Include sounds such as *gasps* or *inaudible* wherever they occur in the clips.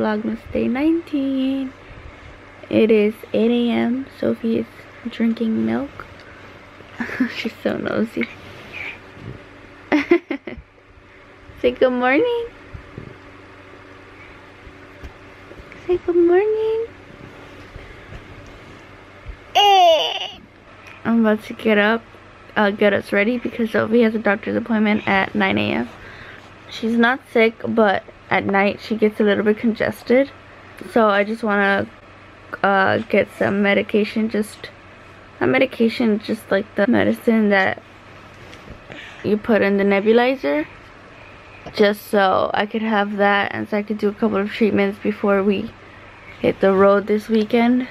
Vlogmas Day 19. It is 8 a.m. Sophie is drinking milk. *laughs* She's so nosy. *laughs* Say good morning. Say good morning. I'm about to get up, uh, get us ready because Sophie has a doctor's appointment at 9 a.m. She's not sick, but at night she gets a little bit congested. So I just want to uh, get some medication, just a medication, just like the medicine that you put in the nebulizer. Just so I could have that and so I could do a couple of treatments before we hit the road this weekend.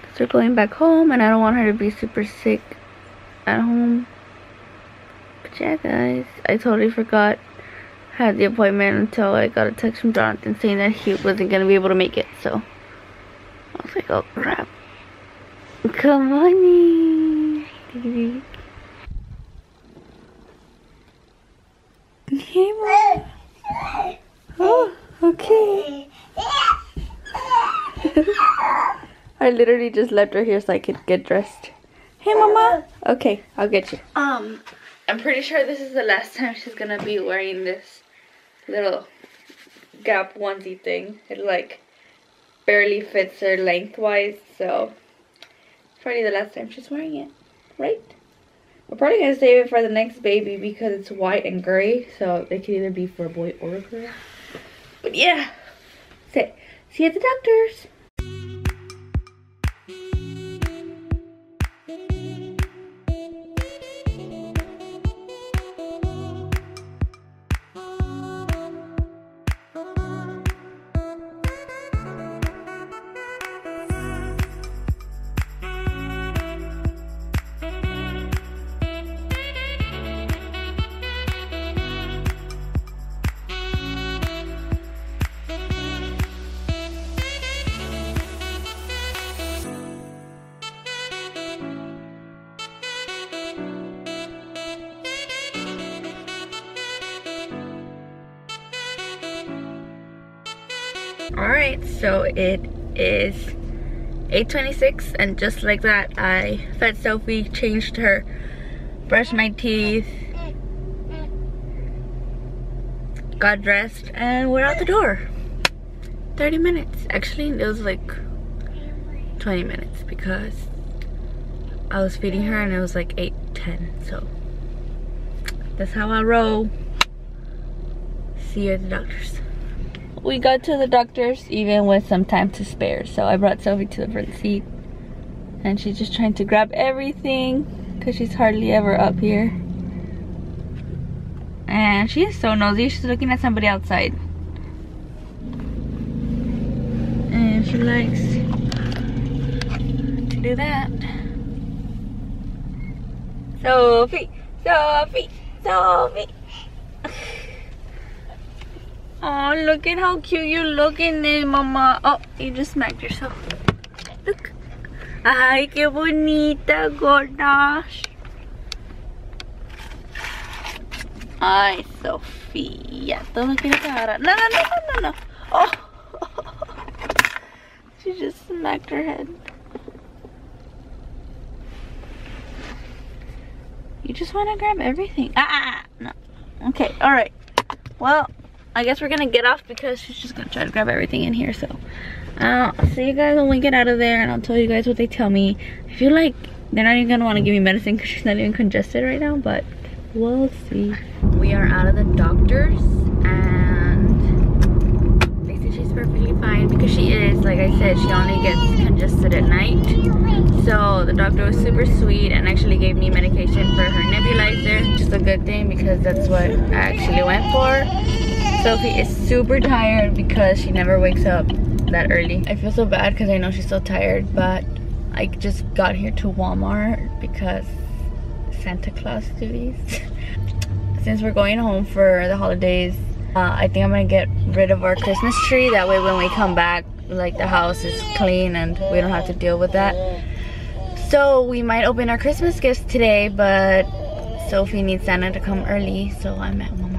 Because we're going back home and I don't want her to be super sick at home. But yeah guys, I totally forgot had the appointment until I got a text from Jonathan saying that he wasn't going to be able to make it. So I was like, oh crap. Come on. Hey, Mom. Oh, okay. *laughs* I literally just left her here so I could get dressed. Hey, Mama. Okay, I'll get you. Um, I'm pretty sure this is the last time she's gonna be wearing this little gap onesie thing. It like barely fits her lengthwise, so probably the last time she's wearing it, right? We're probably gonna save it for the next baby because it's white and gray, so it can either be for a boy or a girl. But yeah, say, see you at the doctor's. It is 8:26, and just like that i fed sophie changed her brushed my teeth got dressed and we're out the door. 30 minutes. Actually it was like 20 minutes because i was feeding her and it was like 8 10 so that's how i roll. See you at the doctor's we got to the doctor's even with some time to spare. So I brought Sophie to the front seat. And she's just trying to grab everything because she's hardly ever up here. And she is so nosy. She's looking at somebody outside. And she likes to do that. Sophie, Sophie, Sophie. Oh, look at how cute you look in there, Mama. Oh, you just smacked yourself. Look. Ay, qué bonita, gosh. Ay, Sofía. Todo quiere agarrar. No, no, no, no, no, no. Oh. *laughs* she just smacked her head. You just want to grab everything. Ah, ah, ah, no. Okay, all right. Well, I guess we're gonna get off because she's just gonna try to grab everything in here. So uh, I'll see you guys when we get out of there and I'll tell you guys what they tell me. I feel like they're not even gonna want to give me medicine because she's not even congested right now, but we'll see. We are out of the doctor's and they say she's perfectly fine because she is, like I said, she only gets congested at night. So the doctor was super sweet and actually gave me medication for her nebulizer, which is a good thing because that's what I actually went for. Sophie is super tired because she never wakes up that early. I feel so bad because I know she's so tired, but I just got here to Walmart because Santa Claus duties. *laughs* Since we're going home for the holidays, uh, I think I'm gonna get rid of our Christmas tree. That way when we come back, like the house is clean and we don't have to deal with that. So we might open our Christmas gifts today, but Sophie needs Santa to come early, so I'm at Walmart.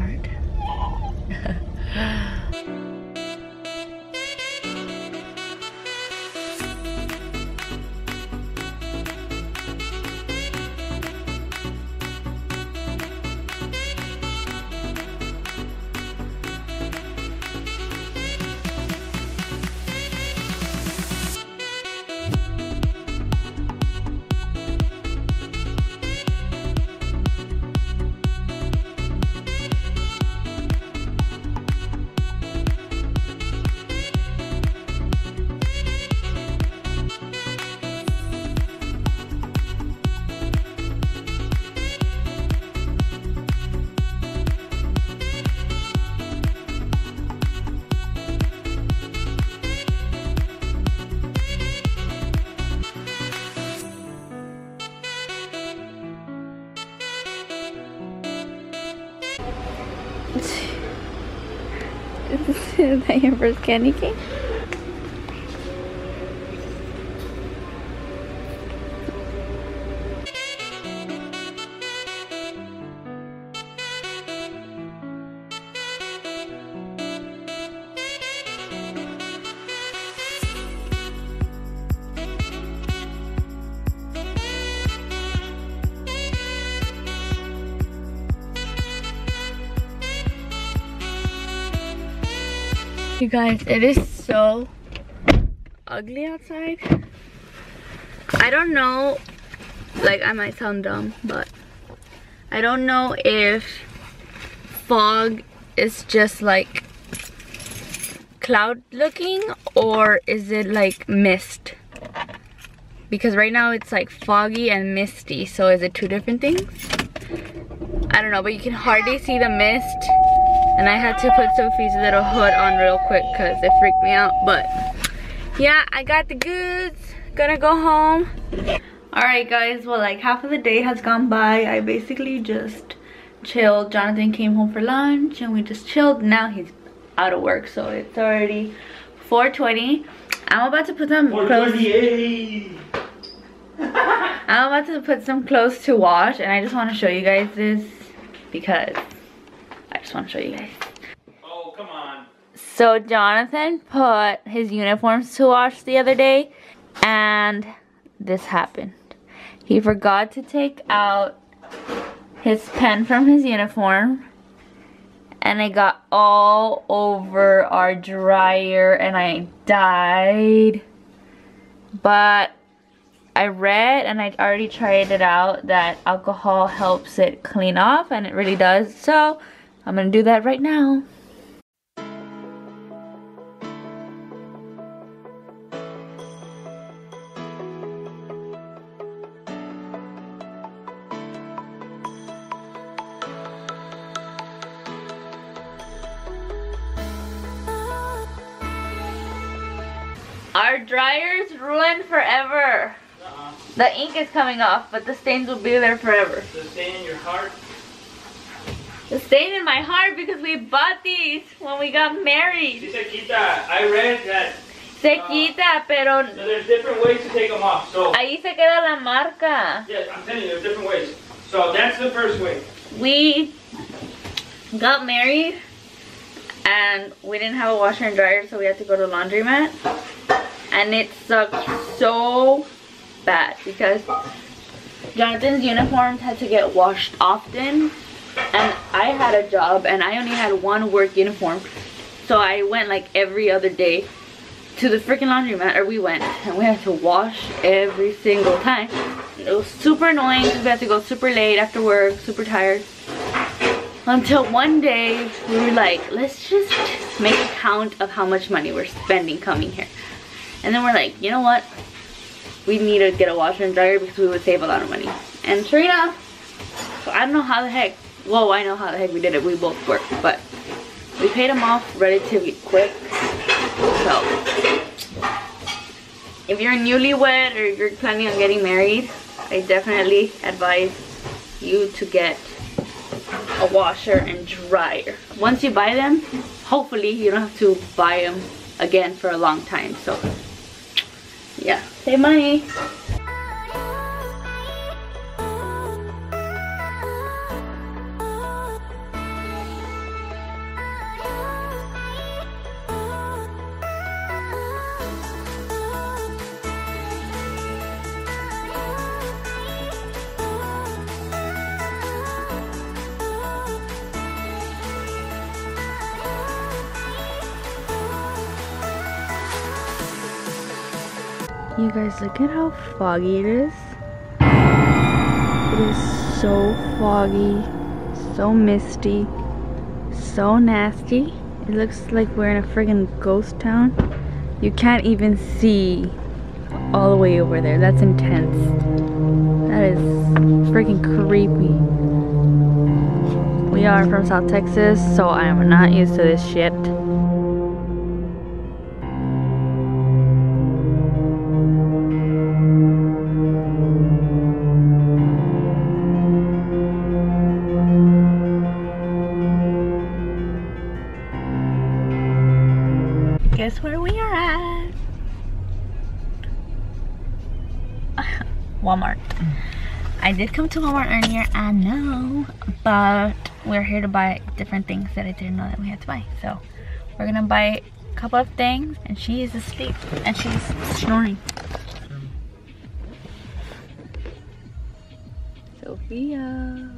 That your first You guys, it is so ugly outside. I don't know, like I might sound dumb, but I don't know if fog is just like cloud looking or is it like mist? Because right now it's like foggy and misty, so is it two different things? I don't know, but you can hardly see the mist and I had to put Sophie's little hood on real quick because it freaked me out. But yeah, I got the goods. Gonna go home. Alright guys, well like half of the day has gone by. I basically just chilled. Jonathan came home for lunch and we just chilled. Now he's out of work so it's already 4.20. I'm about to put some clothes. *laughs* I'm about to put some clothes to wash and I just want to show you guys this because I just want to show you guys. Oh, come on. So Jonathan put his uniforms to wash the other day and this happened. He forgot to take out his pen from his uniform and it got all over our dryer and I died. But I read and I already tried it out that alcohol helps it clean off and it really does. So I'm gonna do that right now. Our dryer's ruined forever. Uh -uh. The ink is coming off, but the stains will be there forever. The stain in your heart. Stain in my heart because we bought these when we got married. Si se quita. I read that. Se uh, quita, pero So there's different ways to take them off. So ahí se queda la marca. yes, I'm telling you, there's different ways. So that's the first way. We got married and we didn't have a washer and dryer so we had to go to the laundromat and it sucked so bad because Jonathan's uniforms had to get washed often and I had a job and I only had one work uniform. So I went like every other day to the freaking laundromat or we went. And we had to wash every single time. It was super annoying because we had to go super late after work super tired. Until one day we were like let's just make a count of how much money we're spending coming here. And then we're like you know what? We need to get a washer and dryer because we would save a lot of money. And sure enough I don't know how the heck well I know how the heck we did it. We both worked but we paid them off relatively quick. So if you're newlywed or you're planning on getting married I definitely advise you to get a washer and dryer. Once you buy them hopefully you don't have to buy them again for a long time. So yeah save money look at how foggy it is. It is so foggy, so misty, so nasty. It looks like we're in a friggin' ghost town. You can't even see all the way over there. That's intense. That is freaking creepy. We are from South Texas, so I am not used to this shit. Did come to Walmart earlier, I know, but we're here to buy different things that I didn't know that we had to buy. So we're gonna buy a couple of things and she is asleep and she's snoring. Sophia,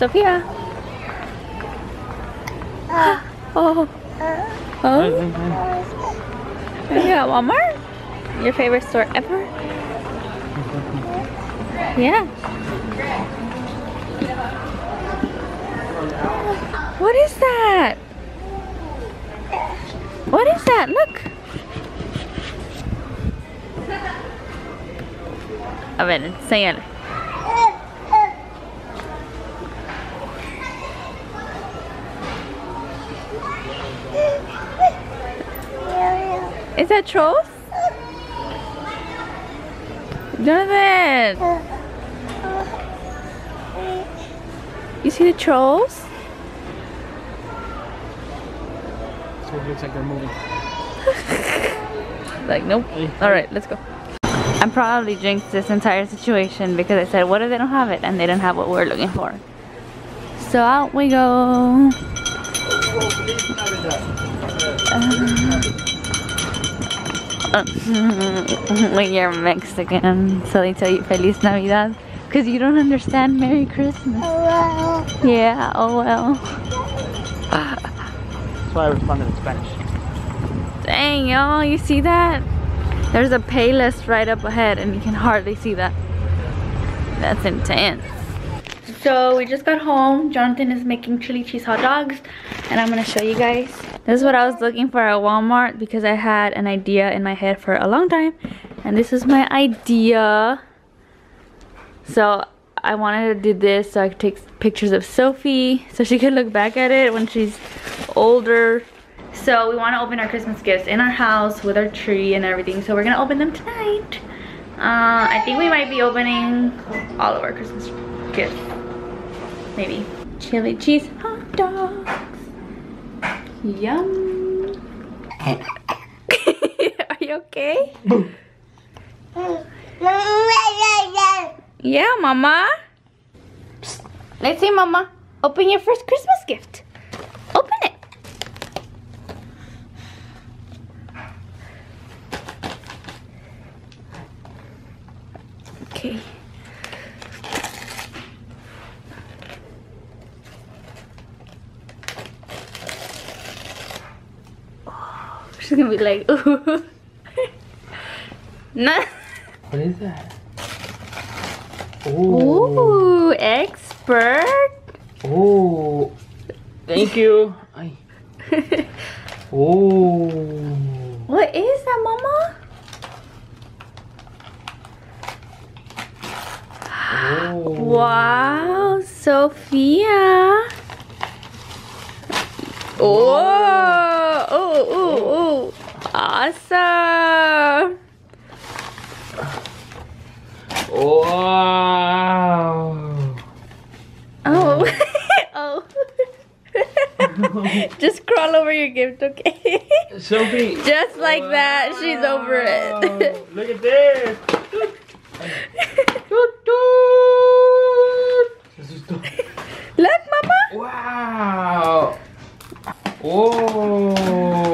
Sophia. Uh, oh. Uh, oh. Yeah, Walmart? Your favorite store ever? Yeah. What is that? What is that? Look. A ver, enséñale. Is that trolls? Jonathan! You see the trolls? So it looks like they're moving. *laughs* Like, nope. Alright, let's go. I'm probably jinxed this entire situation because I said, what if they don't have it? And they don't have what we're looking for. So out we go. *laughs* when you're Mexican, so they tell you Feliz Navidad. Because you don't understand Merry Christmas. Oh well. Yeah, oh well. That's why I responded in Spanish. Dang, y'all, you see that? There's a pay list right up ahead and you can hardly see that. That's intense. So we just got home. Jonathan is making chili cheese hot dogs and I'm gonna show you guys. This is what I was looking for at Walmart because I had an idea in my head for a long time and this is my idea. So I wanted to do this so I could take pictures of Sophie so she could look back at it when she's older. So we want to open our Christmas gifts in our house with our tree and everything. So we're going to open them tonight. Uh, I think we might be opening all of our Christmas gifts. Maybe. Chili cheese hot dogs. Yum. *laughs* Are you okay? *laughs* Yeah, Mama. Let's see, Mama. Open your first Christmas gift. Open it. Okay. Oh, she's gonna be like, *laughs* ooh. no. What is that? Ooh, ooh expert. Oh. Thank you. Ay. *laughs* Oh. what is that, Mama? Oh. Wow, Sophia. Oh, oh, oh, oh. Awesome. Wow. Oh. *laughs* oh. *laughs* Just crawl over your gift, okay? Sophie. Just like that, she's over it. Look at this. *laughs* This is dope. Look, Mama. Wow. Oh.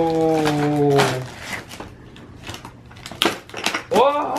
Whoa.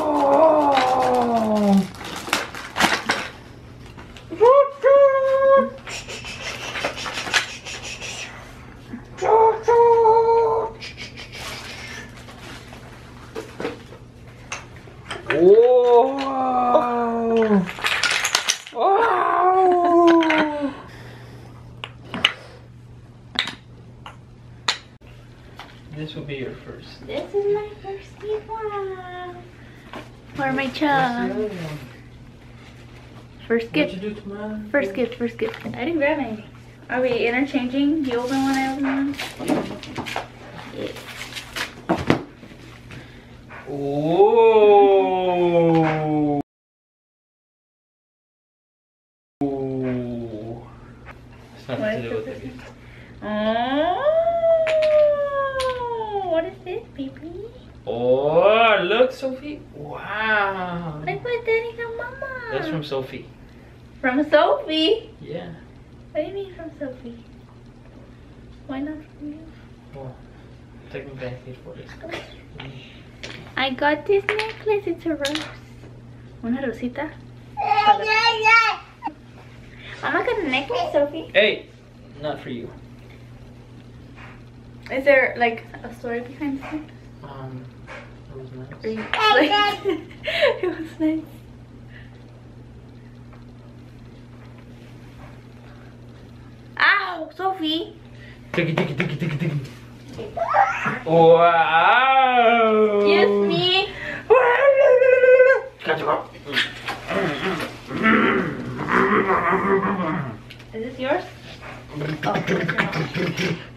will be your first. This is my first gift. Wow. Where my What's the other chum? one? First What'd gift. you do to? First gift, first gift. I didn't grab anything. Are we interchanging? You open one, I open one? Yeah. Oh. Oh. It's nothing What to is do with this? it. Oh, what is this, baby? Oh, look, Sophie. Wow. Look what Daddy got Mama. That's from Sophie. From Sophie. Yeah. What do you mean from Sophie? Why not from you? Well, technically I paid for it. I got this necklace. It's a rose. Una rosita. Mama got a necklace, Sophie. Hey, not for you. Is there like a story behind this? Um, it was nice. You, like, *laughs* it was nice. Sophie. Diggy, diggy, diggy, diggy, diggy. Wow. Excuse me. Catch up. Is this yours? Oh.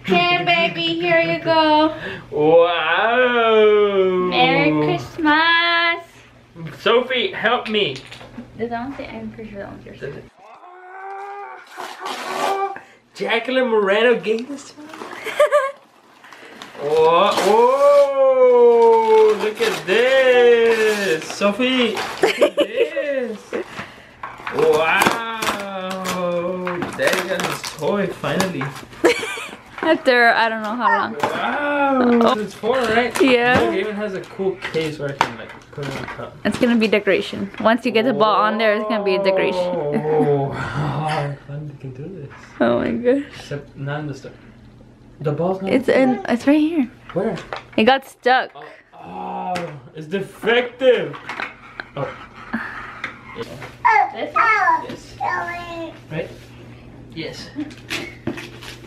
Here, baby, here you go. Wow. Merry Christmas. Sophie, help me. Does that one say? I'm pretty sure that one's yours. Jacqueline Moreno gave this to me. Oh, oh, look at this. Sophie, look at this. Wow. Daddy got his toy finally. *laughs* After I don't know how long. Wow. It's four, right? Yeah. It even has a cool case where I can like put it on top. It's gonna be decoration. Once you get the ball on there, it's gonna be a decoration. Oh, I finally can do this. *laughs* Oh my gosh. Except not in the stuff. The ball's not. It's in. It's right here. Where? It got stuck. Oh, oh, it's defective. Oh. oh this oh, Yes. Right? Yes.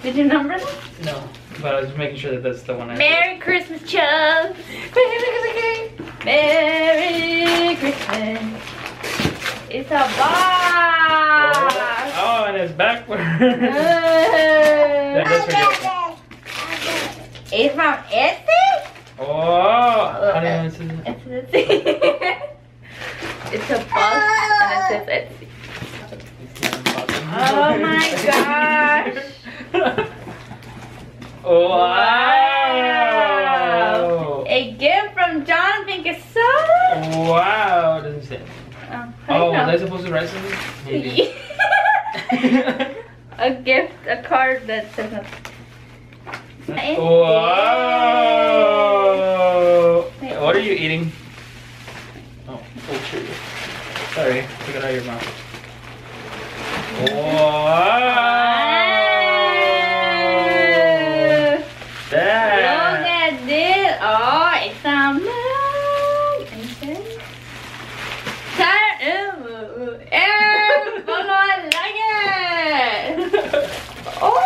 Did you number them? No, but I was just making sure that that's the one I. Merry Christmas, Chubb. Merry Christmas. It's a box. Oh, Yeah, that's right. it's from Etsy. Oh, how do you want to that? It's *laughs* Etsy. it's a box and it says Etsy. Oh my gosh. *laughs* wow. A gift from Jonathan Casella. Wow, it doesn't say. Oh, Oh, was I I supposed to write something? Maybe. *laughs* *laughs* a gift, a card that says nothing. Wow. What are you eating? Oh, oh, Cheerios. Sorry, take it out of your mouth. Wow. Look That. at this. Oh, it's a mug. And it says, Tire. Ew. Ew. Oh, no, I like it. Oh.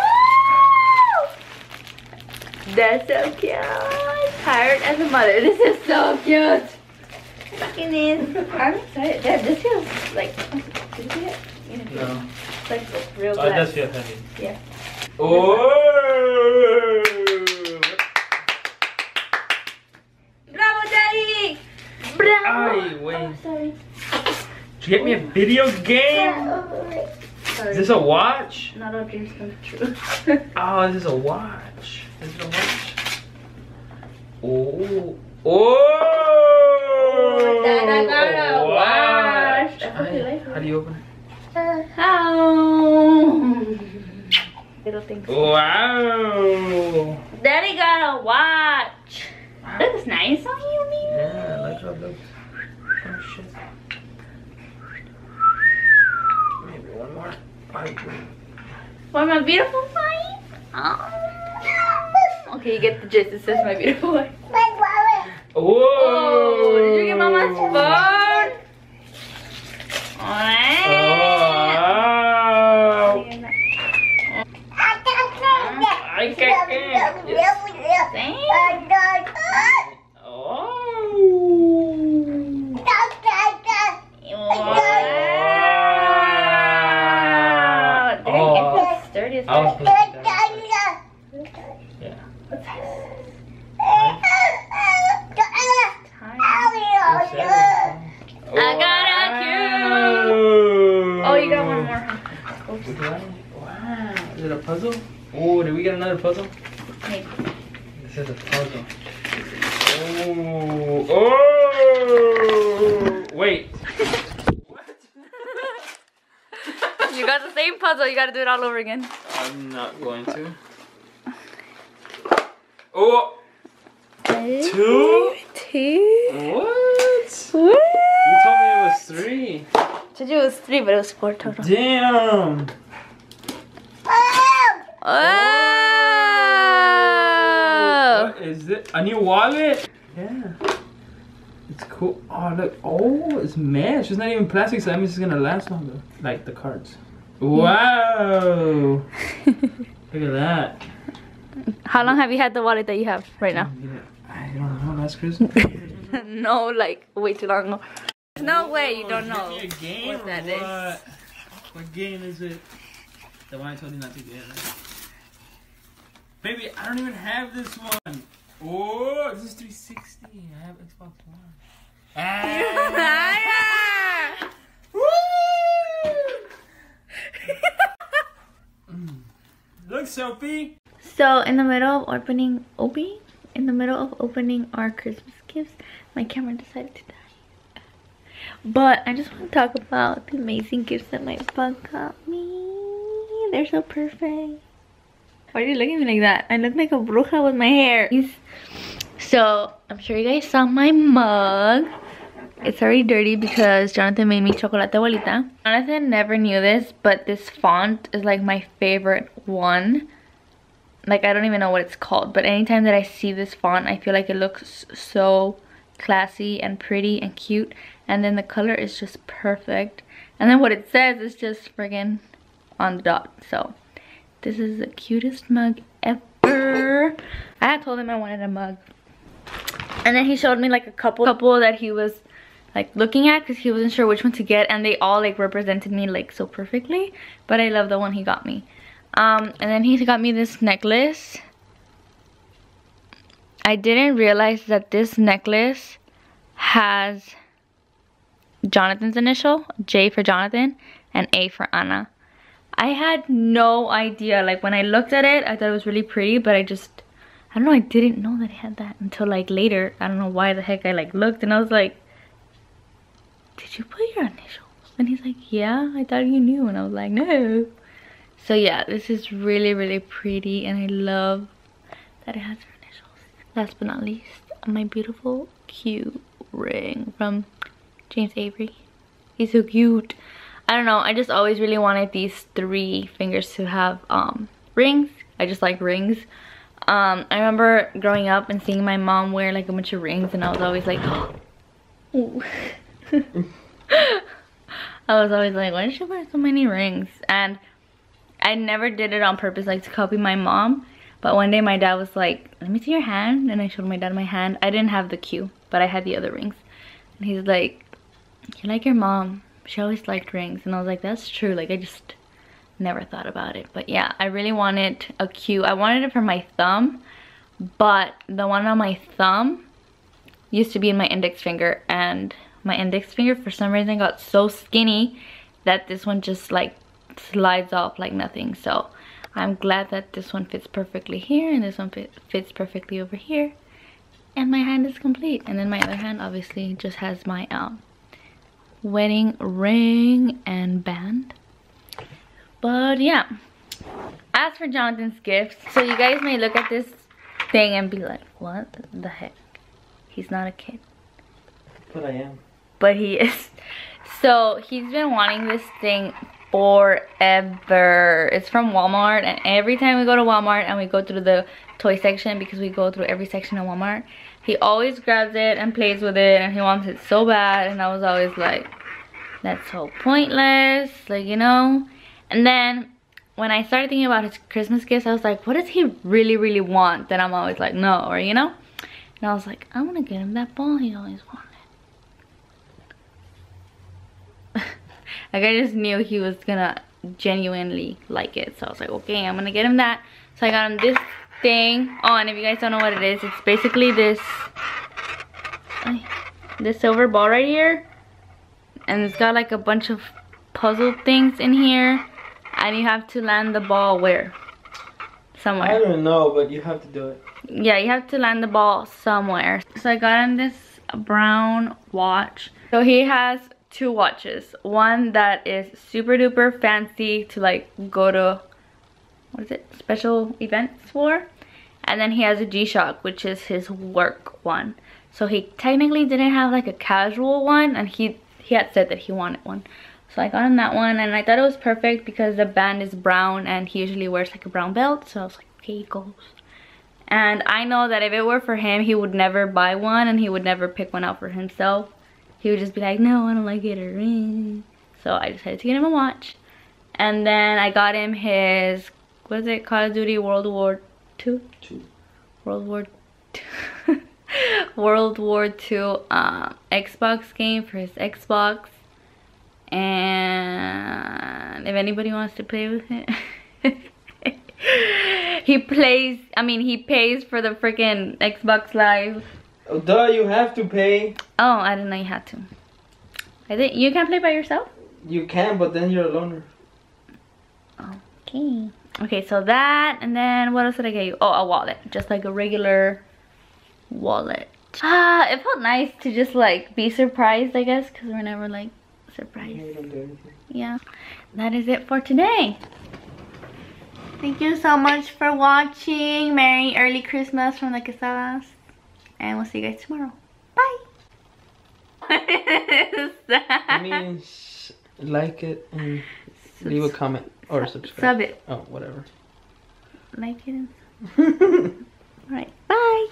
That's so cute. Tired as a mother. This is so cute. At this. I'm excited. Dad, this feels like. Did you see it? You it. No. It's like real Oh, glass. it does feel heavy. Yeah. Oh. Bravo, Daddy! Bravo! Ay, wait. Oh, sorry. Did you get me a video game? Sorry. Oh, oh, oh. Is this a watch? Not all dreams come true. Oh, this is a watch. Is it a watch? Oh. Oh! Dada got a watch. I hope you How, it. how do you open it? Oh. Little things. Wow! Daddy got a watch. Looks nice on you, baby. Yeah, I like how it looks. Oh shit. Maybe one more. Ay, For my beautiful wife. Oh. Okay, you get the gist. It says my beautiful wife. Oh, did you get mama's phone? Oh. I can't. Yes. Oh. Wow. Dang, oh. it's sturdy as puzzle? Maybe. This is a puzzle. Oh. Oh. Wait. *laughs* You got the same puzzle. You gotta do it all over again. I'm not going to. Oh. Two? Two. What? Woo! You told me it was three. Told you it was three, but it was four total. Damn. Oh! What is it? A new wallet? Yeah. It's cool. Oh, look. Oh, it's mesh. It's not even plastic, so that means it's gonna last longer. Like the cards. Wow. *laughs* look at that. How long have you had the wallet that you have right now? I don't know. Last Christmas. *laughs* no, like way too long ago. There's no way you don't know Give a game what that is. what? What game is it? The one I told you not to get. Baby, I don't even have this one. Oh, this is 360. I have Xbox One. Ah. *laughs* Woo! Mm. *laughs* Look, Sophie. So in the middle of opening Obi, in the middle of opening our Christmas gifts, my camera decided to die. But I just want to talk about the amazing gifts that my bug got me. They're so perfect. Why do you looking at me like that? I look like a bruja with my hair. So I'm sure you guys saw my mug. It's already dirty because Jonathan made me chocolate abuelita. Jonathan never knew this, but this font is like my favorite one like I don't even know what it's called but anytime that I see this font I feel like it looks so classy and pretty and cute and then the color is just perfect and then what it says is just friggin' on the dot so this is the cutest mug ever. I had told him I wanted a mug. And then he showed me like a couple couple that he was like looking at because he wasn't sure which one to get. And they all like represented me like so perfectly. But I love the one he got me. Um, and then he got me this necklace. I didn't realize that this necklace has Jonathan's initial, J for Jonathan, and A for Anna. I had no idea. Like when I looked at it, I thought it was really pretty, but I just, I don't know, I didn't know that it had that until like later. I don't know why the heck I like looked and I was like, did you put your initials? And he's like, yeah, I thought you knew. And I was like, no. So yeah, this is really, really pretty and I love that it has her initials. Last but not least, my beautiful cute ring from James Avery. He's so cute. I don't know, I just always really wanted these three fingers to have um, rings. I just like rings. Um, I remember growing up and seeing my mom wear like a bunch of rings and I was always like, *gasps* oh. *laughs* I was always like, why does she wear so many rings? And I never did it on purpose like to copy my mom. But one day my dad was like, let me see your hand. And I showed my dad my hand. I didn't have the Q, but I had the other rings. And he's like, you like your mom. She always liked rings. And I was like, that's true. Like I just never thought about it. But yeah, I really wanted a cute I wanted it for my thumb. But the one on my thumb used to be in my index finger. And my index finger for some reason got so skinny that this one just like slides off like nothing so I'm glad that this one fits perfectly here and this one fit, fits perfectly over here and my hand is complete and then my other hand obviously just has my um wedding ring and band but yeah as for Jonathan's gifts so you guys may look at this thing and be like what the heck he's not a kid But I am. but he is so he's been wanting this thing forever. It's from Walmart and every time we go to Walmart and we go through the toy section because we go through every section of Walmart, he always grabs it and plays with it and he wants it so bad and I was always like, that's so pointless, like, you know? And then when I started thinking about his Christmas gifts, I was like, what does he really, really want? Then I'm always like, no, or you know? And I was like, I want to get him that ball he always wanted. *laughs* like I just knew he was gonna genuinely like it. So I was like, okay, I'm gonna get him that. So I got him this thing. Oh, and if you guys don't know what it is, it's basically this, this silver ball right here. And it's got like a bunch of puzzle things in here. And you have to land the ball where? Somewhere. I don't know, but you have to do it. Yeah, you have to land the ball somewhere. So I got him this brown watch. So he has two watches. One that is super duper fancy to like go to, what is it, special events for. And then he has a G-Shock, which is his work one. So he technically didn't have like a casual one and he, he had said that he wanted one. So I got him that one and I thought it was perfect because the band is brown and he usually wears like a brown belt. So I was like, okay, goes. And I know that if it were for him, he would never buy one and he would never pick one out for himself. He would just be like, no, I don't like it. Or, eh. so I decided to get him a watch. And then I got him his, what is it, Call of Duty World War II? Two. World War II. *laughs* World War II uh, Xbox game for his Xbox. And if anybody wants to play with it. *laughs* he plays, I mean, he pays for the freaking Xbox Live. Oh, duh, you have to pay. Oh, I didn't know you had to. I think you can play by yourself? You can, but then you're a loner. Okay. Okay, so that, and then what else did I get you? Oh, a wallet. Just like a regular wallet. Ah, it felt nice to just like be surprised, I guess, because we're never like surprised. Yeah. That is it for today. Thank you so much for watching. Merry early Christmas from the Quesadas. And we'll see you guys tomorrow. Bye. *laughs* I mean, like it and leave a comment or subscribe. Sub it. Oh, whatever. Like it. *laughs* Alright. Bye.